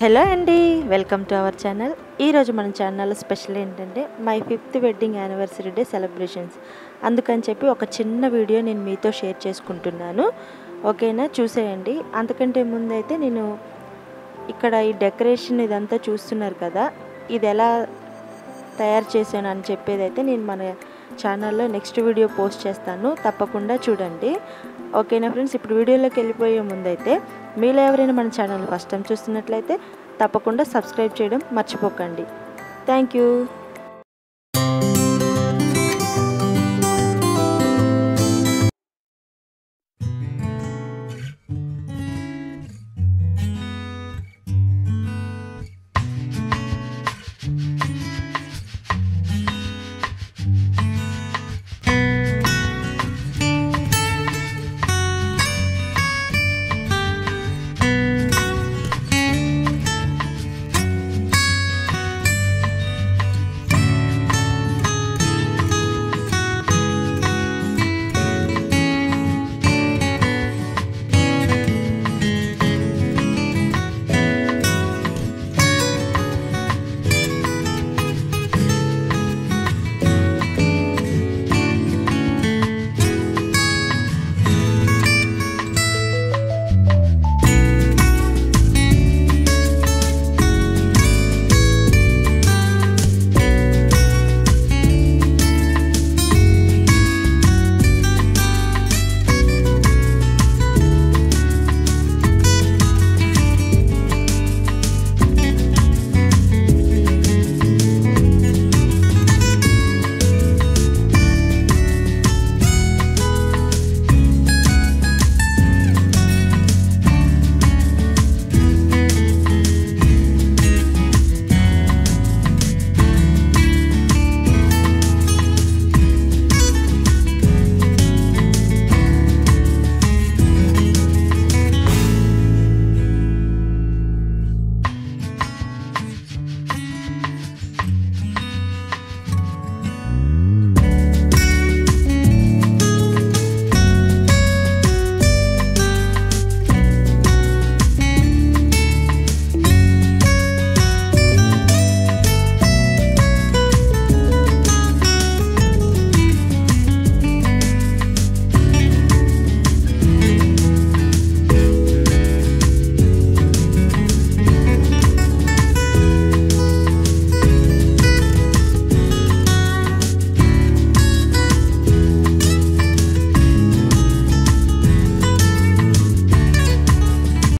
Hello అండి welcome to our channel. ఈరోజు మన ఛానల్ స్పెషల్ ఏంటంటే my fifth wedding anniversary day celebrations. అందుకని చెప్పి ఒక చిన్న వీడియో నేను మీతో షేర్ చేసుకుంటున్నాను. ఓకేనా? చూసేయండి. అంతకంటే ముందైతే నేను ఇక్కడ ఈ డెకరేషన్ ఇదంతా చూస్తున్నారు కదా ఇది ఎలా తయారు చేశాను అని చెప్పేది అయితే నేను మన ఛానల్లో నెక్స్ట్ వీడియో పోస్ట్ చేస్తాను. తప్పకుండా చూడండి. ఓకేనా ఫ్రెండ్స్? ఇప్పుడు వీడియోలోకి వెళ్ళిపోయే ముందైతే మీలో ఎవరైనా మన ఛానల్ ఫస్ట్ టైం చూస్తున్నట్లయితే తప్పకుండా సబ్స్క్రైబ్ చేయడం మర్చిపోకండి. Thank you.